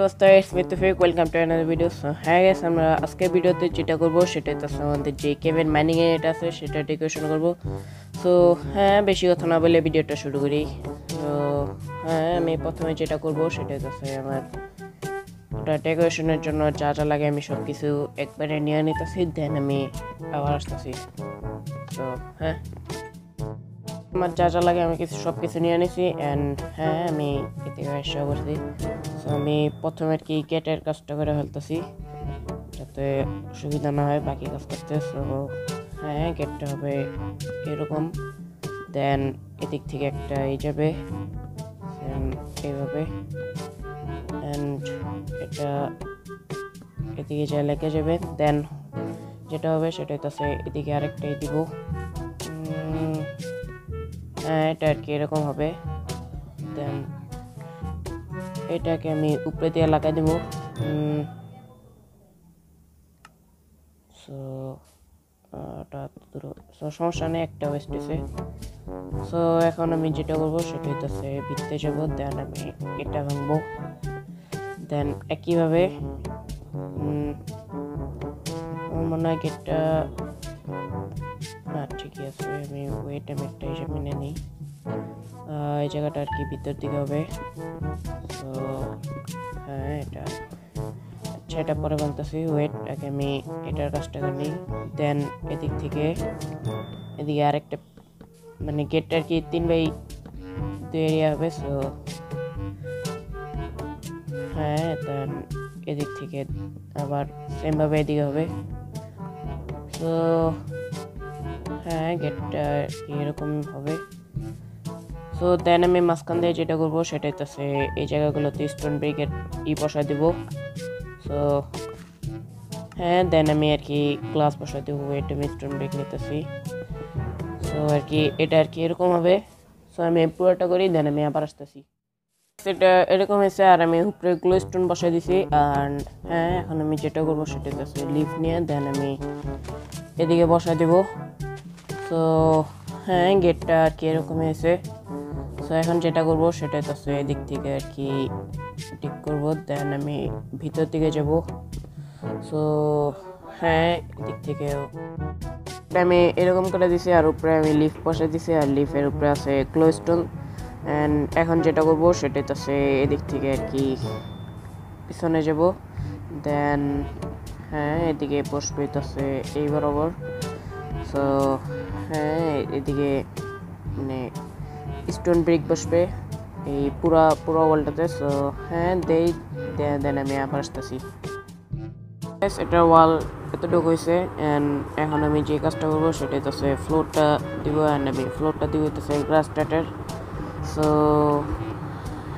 অবস্থায় স্মিথ ফেক ওয়েলকাম টু অ্যানাদার ভিডিও হ্যাঁ গেস আমরা আজকের ভিডিওতে যেটা করব সেটা হচ্ছে আমাদের যে কেভেন মাইনিং এ এটা আছে, সেটা ডেকোরেশন করব। সো হ্যাঁ বেশি কথা না বলে ভিডিওটা শুরু করি। তো হ্যাঁ আমি প্রথমে যেটা করব, সেটা হচ্ছে আমার ওটা ডেকোরেশনের জন্য যা যা লাগে আমি সব কিছু একবারে নিয়ে নিতেছি দেন আমি আবার আসতেছি। তো হ্যাঁ। আমার যা যা লাগে আমি কিছু সব কিছু নিয়ে নিছি অ্যান্ড হ্যাঁ আমি এতে এসে করছি। আমি প্রথমে আর কি গেটের কাজটা করে ফেলতেছি, যাতে অসুবিধা না হয় বাকি কাজ করতে। সো হ্যাঁ গেটটা হবে এরকম। দেন এদিক থেকে একটা এই যাবে। এইভাবে। অ্যান্ড এটা এদিকে যা লেগে যাবে দেন যেটা হবে সেটা হচ্ছে এদিকে আরেকটাই দিব। এটা আর কি এরকম হবে। দেন এটাকে আমি উপরে দিয়ে লাগাই দেবো। সো ওটা সমস্যা নেই, একটা ওয়েস্টেছে সো এখন আমি যেটা করব সেটা হইতেছে ভিত্তে যাব দেন আমি এটা ভাঙবো। দেন একইভাবে মনে হয় গেটটা না ঠিকই আছে, আমি ওয়েট আমি একটা হিসেব মেনে নিই। এই জায়গাটা আর কি ভিতর দিকে হবে। তো হ্যাঁ এটা। আচ্ছা এটা পরে বলতেছি ওয়েট আগে আমি এটার কাজটা নিই দেন এদিক থেকে, এদিকে আরেকটা মানে গেটটা আর কি তিন বাই দুই এরিয়া হবে সো হ্যাঁ দেন এদিক থেকে আবার সেমভাবে এদিকে হবে। তো হ্যাঁ গেটটা এরকম হবে। সো দেন আমি মাঝখান দিয়ে যেটা করব সেটা হচ্ছে এই জায়গাগুলোতে স্টোন ব্রিকের ই বসা দিব। সো হ্যাঁ দেন আমি আর কি গ্লাস বসা দেবো এটা আমি স্টোন ব্রিক নিতেছি। সো আর কি এটা আর কি এরকম হবে। সো আমি পুরোটা করি দেন আমি আবার আসতেছি। সেটা এরকম হয়েছে, আর আমি উপরে গ্লো স্টোন বসাই দিছি আর হ্যাঁ এখন আমি যেটা করব সেটা লিফ নিয়ে দেন আমি এদিকে বসাই দেবো। সো হ্যাঁ গেটটা আর কি এরকমই হয়েছে। সো এখন যেটা করব সেটা হচ্ছে এদিক থেকে আর কি ঠিক করব দেন আমি ভিতর দিকে যাব। সো হ্যাঁ এদিক থেকে আমি এরকম করে দিছি, আর উপরে আমি লিফ বসে দিছি, আর লিফের উপরে আছে ক্লোস্টোন অ্যান্ড এখন যেটা করব সেটা হচ্ছে এদিক থেকে আর কি পিছনে যাব। দেন হ্যাঁ এদিকে বসবে হচ্ছে এই বরাবর সো হ্যাঁ এদিকে মানে স্টোন ব্রিক বসবে। এই পুরা, পুরো ওয়ালটাতে সো হ্যাঁ দেই দেন আমি আবার আসতেছি। এটা ওয়াল এতটুকু হয়েছে অ্যান্ড এখন আমি যে কাজটা করব সেটা হচ্ছে ফ্লোরটা দিব অ্যান্ড আমি ফ্লোরটা দিব হচ্ছে গ্রাস টাটের সো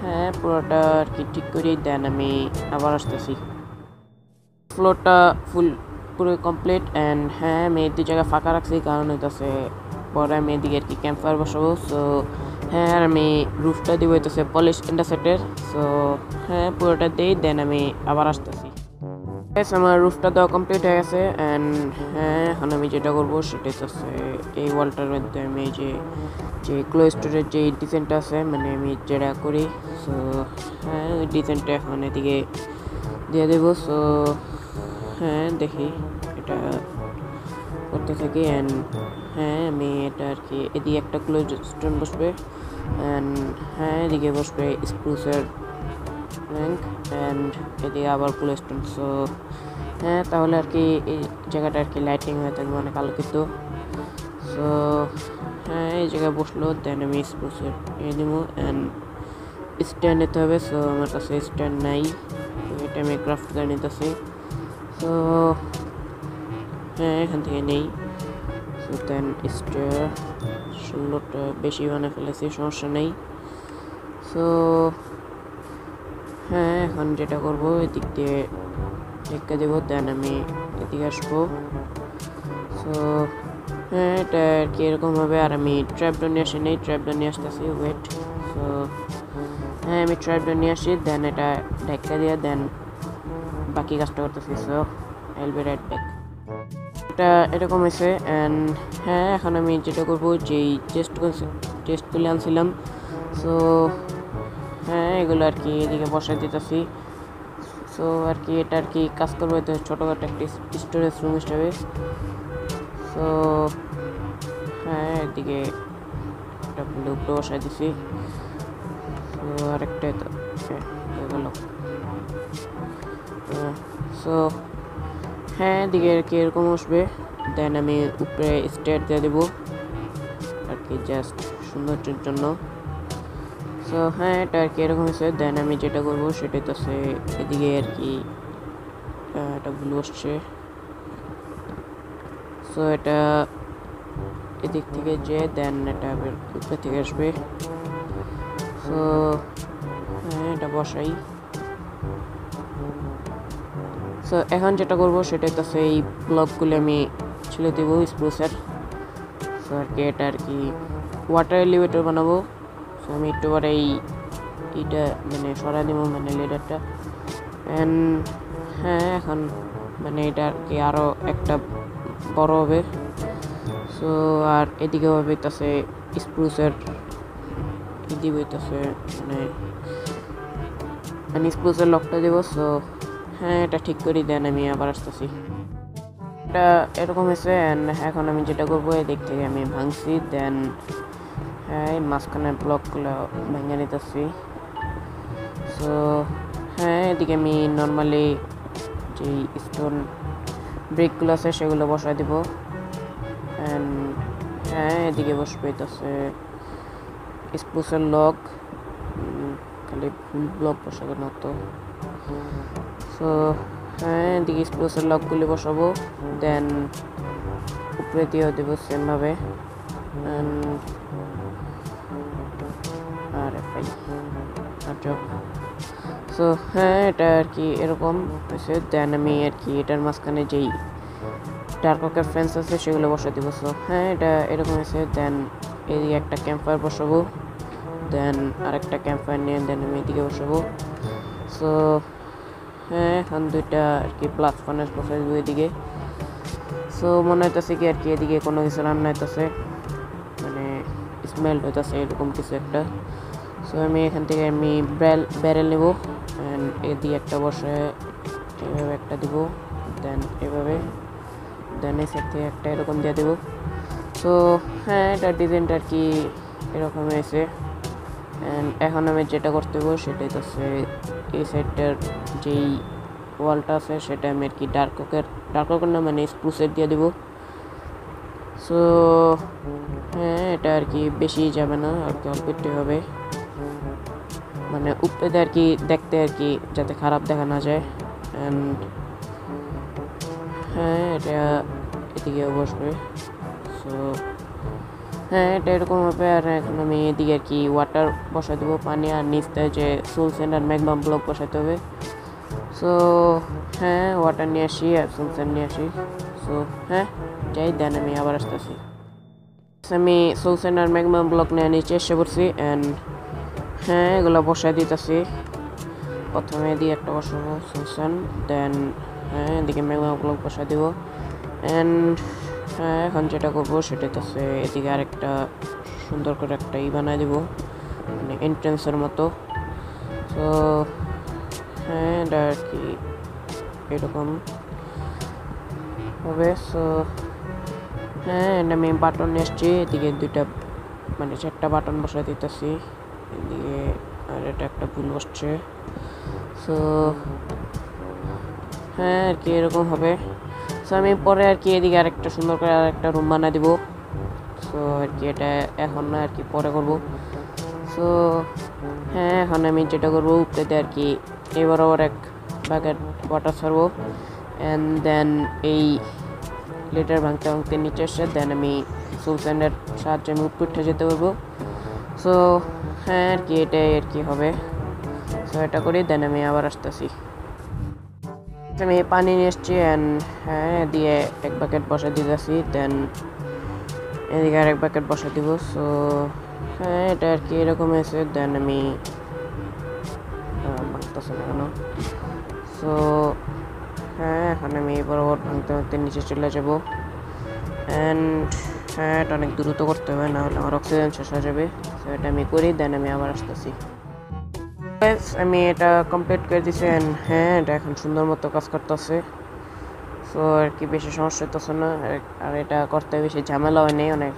হ্যাঁ পুরোটা আর কি ঠিক করি দেন, আমি আবার আসতেছি। ফ্লোরটা ফুল পুরো কমপ্লিট অ্যান্ড হ্যাঁ আমি দু জায়গায় ফাঁকা রাখছি কারণ হইতেছে পরে আমি এদিকে আর কি ক্যাম্প ফায়ার বসাবো। সো হ্যাঁ আর আমি রুফটা দিব হইতেছে পলিশ ইন্ডাসেটের সো হ্যাঁ পুরোটা দিই দেন আমি আবার আসতেছি। আমার রুফটা দেওয়া কমপ্লিট হয়ে গেছে অ্যান্ড হ্যাঁ এখন আমি যেটা করব সেটা হচ্ছে এই ওয়ালটার মধ্যে আমি যে যে ক্লো স্টোরের যে ডিজাইনটা আছে মানে আমি যেটা করি। সো হ্যাঁ ওই ডিজাইনটা এখন এদিকে দিয়ে দেবো। সো হ্যাঁ দেখি। এটা করতে থাকি অ্যান্ড হ্যাঁ আমি এটা আর কি এদিকে একটা ক্লোজ স্টোন বসবে অ্যান্ড হ্যাঁ এদিকে বসবে স্প্রুসের র্যাঙ্ক অ্যান্ড এদিকে আবার ক্লোজ স্টোন সো হ্যাঁ তাহলে আর কি এই জায়গাটা আর কি লাইটিং হয়ে থাকবে অনেক আলোকিত। সো হ্যাঁ এই জায়গায় বসল দেন আমি স্প্রুসের এ দেবো অ্যান্ড স্ট্যান্ড নিতে হবে সো আমার কাছে স্ট্যান্ড নাই। এটা আমি ক্রাফট করে নিতেছি। তো হ্যাঁ এখান থেকে নেই। সো দেন স্টেয়ার ষোলোটা বেশি বানিয়ে ফেলেছি, সমস্যা নেই। সো হ্যাঁ এখন যেটা করব, এদিক দিয়ে টেক্কা দেবো দেন আমি এদিকে আসব। সো হ্যাঁ এটা আর কি এরকম হবে, আর আমি ট্র্যাপডোর নিয়ে আসি নেই ট্র্যাপডোর নিয়ে আসতেছি ওয়েট সো হ্যাঁ আমি ট্র্যাপডোর নিয়ে আসি দেন এটা ঢেক্কা দিয়ে দেন বাকি কাজটা করতেছি সো আইল বি রাইট ব্যাক এটা এরকম হয়েছে অ্যান্ড হ্যাঁ এখন আমি যেটা করব, যেই চেস্ট তুলে আনছিলাম সো হ্যাঁ এগুলো আর কি এদিকে বসাই দিতেছি সো আর কি এটা আর কি কাজ করব তো ছোটোখাটো একটি স্টোরেজ রুম হিসাবে সো হ্যাঁ এদিকে একটা ব্লু বসাই দিছি তো আরেকটা তো গেল সো হ্যাঁ এদিকে আর কি এরকম আসবে। দেন আমি উপরে স্টেয়ার দিয়ে দেবো। আর কি জাস্ট সৌন্দর্যের জন্য। সো হ্যাঁ এটা আর কি এরকম হয়েছে। দেন আমি যেটা করব সেটা তো সে এদিকে আর কি এটা ভুল আসছে। সো এটা এদিক থেকে যে দেন এটা উপরে থেকে আসবে। সো এটা বসাই। সো এখন যেটা করব সেটা তো সেই ব্লকগুলো আমি ছেলে দেবো স্প্রুসের সো আর কি এটা আর কি ওয়াটার এলিভেটর বানাবো। সো আমি একটু পরে এই এইটা মানে সরাই দেবো মানে লেডারটা অ্যান্ড হ্যাঁ এখন মানে এটা আর কি আরও একটা বড় হবে। সো আর এদিকে হইতেছে স্প্রুসের এদিকে হইতেছে মানে স্প্রুসের লকটা দেবো সো হ্যাঁ এটা ঠিক করে দেন, আমি আবার আসতেছি। এটা এরকম হয়েছে অ্যান্ড এখন আমি যেটা করব এদিক থেকে আমি ভাঙছি দেন হ্যাঁ এই মাঝখানের ব্লকগুলো ভেঙে নিতেছি। সো হ্যাঁ এদিকে আমি নর্মালি যেই স্টোন ব্রেকগুলো আছে, সেগুলো বসাই দিব। অ্যান্ড হ্যাঁ এদিকে বসবে হইতেছে স্পুসের লক খালি ফুল ব্লক বসাবে না তো। সো হ্যাঁ এদিকে স্প্লোসের লকগুলি বসাবো। দেন উপরে দিয়েও দেবো সেমভাবে আরে সো হ্যাঁ এটা আর কি এরকম হয়েছে। দেন আমি আর কি এটার মাঝখানে যেই ডার্ককের ফ্রেন্স আছে, সেগুলো বসে দিব। সো হ্যাঁ এটা এরকম হয়েছে। দেন এদিকে একটা ক্যাম্পার বসাবো। দেন আরেকটা ক্যাম্পার নিয়ে দেন, আমি এদিকে বসাবো সো হ্যাঁ এখন দুইটা আর কি প্লাস ফার্নেস বসাই দিব এদিকে। সো মনে হইতেছে কি আর কি এদিকে কোনো কিছু রান্না হইতেছে। মানে স্মেল হইতেছে, এরকম কিছু একটা। সো আমি এখান থেকে আমি ব্যাল ব্যারেল নেব। অ্যান্ড এদিকে একটা বসে এভাবে একটা দিব দেন এভাবে। দেন এই সাইড থেকে একটা এরকম দিয়ে দেবো। সো হ্যাঁ এটা ডিজাইনটা আর কি এরকম হয়েছে। এখন আমি যেটা করতে হব সেটাই তো এই সাইডটার যেই ওয়ালটা আছে সেটা আমি আর কি ডার্ক ওকের ডার্ক ওকের না মানে স্প্রুসের দিয়ে দেবো। সো হ্যাঁ এটা আর কি বেশি যাবে না, আর কি অল্প একটু হবে। মানে উপরেতে আর কি দেখতে আর কি যাতে খারাপ দেখা না যায়। অ্যান্ড হ্যাঁ এটা এদিকে বসবে। সো হ্যাঁ এটা এরকম হবে। আর এখন আমি এদিকে আর কি ওয়াটার বসাই দেবো, পানি আর নিচতে যে সোল সেন্টার ম্যাগমাম ব্লক বসাতে হবে। সো হ্যাঁ ওয়াটার নিয়ে আসি আর সোল সেন্ট নিয়ে আসি। সো হ্যাঁ যাই, দেন আমি আবার আসতেছি। আমি সোল সেন্টার ম্যাগমাম ব্লক নিয়ে নিচে এসে পড়ছি অ্যান্ড হ্যাঁ এগুলো বসাই দিতেছি। প্রথমে দিয়ে একটা বসাবো সোলসেন দেন হ্যাঁ এদিকে ম্যাগমা ব্লক বসাই দিব। অ্যান্ড হ্যাঁ এখন যেটা করব সেটা হচ্ছে এদিকে আরেকটা সুন্দর করে একটা ই বানাই দিব মানে এন্ট্রেন্সের মতো। তো হ্যাঁ এটা আর কি এরকম হবে। সো হ্যাঁ এটা আমি বাটন এসছি এদিকে দুইটা মানে চারটা বাটন বসাই দিতেছি। এদিকে আর এটা একটা ভুল বসছে। সো হ্যাঁ আর কি এরকম হবে। সো আমি পরে আর কি এদিকে আরেকটা সুন্দর করে আরেকটা রুম বানিয়ে দিব। সো আর কি এটা এখন না আর কি পরে করব। সো হ্যাঁ এখন আমি যেটা করব, উপরেতে আর কি এবার আবার এক বাকেট ওয়াটার ছাড়বো। অ্যান্ড দেন এই লিটার ভাঙতে ভাঙতে নিচে এসে দেন আমি সুলসেন্ডের সাহায্যে আমি উঠে যেতে পারব। সো হ্যাঁ আর কি এটাই আর কি হবে। সো এটা করি দেন আমি আবার আসতেছি। আমি পানি নিয়ে এসছি অ্যান্ড হ্যাঁ দিয়ে এক বাকেট বসা দিতেছি দেন এদিকে আর এক বাকেট বসা দিব সো হ্যাঁ এটা আর কি এরকম হয়েছে দেন আমি ভাঙতেছে না কেন? সো হ্যাঁ এখন আমি বরাবর ভাঙতে ভাঙতে নিচে চলে যাব অ্যান্ড হ্যাঁ এটা অনেক দ্রুত করতে হবে না হলে আমার অক্সিজেন শেষ হয়ে যাবে সো এটা আমি করি দেন আমি আবার আসতেছি। আমি এটা কমপ্লিট করে দিছি হ্যাঁ এটা এখন সুন্দর মতো কাজ করতেছে। সো আর কি বেশি সমস্যা হইতেছে না। আর- এটা করতে বেশি ঝামেলা হয় নেই, অনেক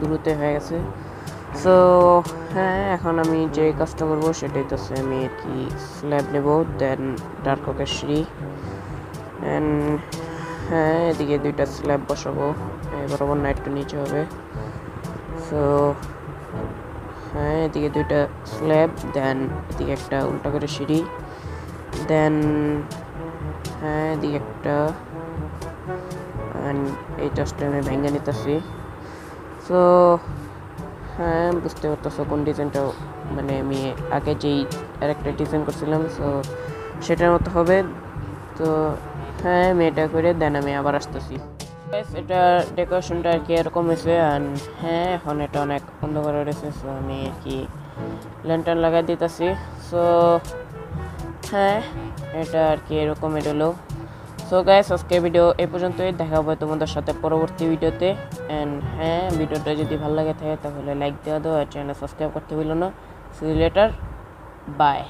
দ্রুত হয়ে গেছে। সো হ্যাঁ এখন আমি যে কাজটা করব সেটাই তো আমি আর কি স্ল্যাব নেব দেন ডার্ক ওকে অ্যান্ড হ্যাঁ এদিকে দুইটা স্ল্যাব বসাবো, এবার আবার নাইটটা নিচে হবে। সো হ্যাঁ এদিকে দুইটা স্ল্যাব, দেন এদিকে একটা উল্টা করে সিঁড়ি, দেন হ্যাঁ এদিকে একটা এই টাচটা আমি ভেঙে নিতেছি। সো হ্যাঁ বুঝতে পারতেছো কোন ডিজাইনটা মানে আমি আগে যেই আরেকটা ডিজাইন করছিলাম সো সেটার মতো হবে। তো হ্যাঁ আমি এটা করে, দেন আমি আবার আসতেছি। এটা ডেকোরেশনটা আর কি এরকম হয়েছে অ্যান্ড হ্যাঁ এখন এটা অনেক অন্ধকার রয়েছে সো আমি আর কি ল্যান্টার্ন লাগাই দিতেছি। সো হ্যাঁ এটা আর কি এরকম হলো সো গাইস আজকে ভিডিও এই পর্যন্তই। দেখা হবে তোমাদের সাথে পরবর্তী ভিডিওতে অ্যান্ড হ্যাঁ ভিডিওটা যদি ভালো লাগে থাকে, তাহলে লাইক দেওয়া দাও আর চ্যানেল সাবস্ক্রাইব করতে ভুলো না। See later by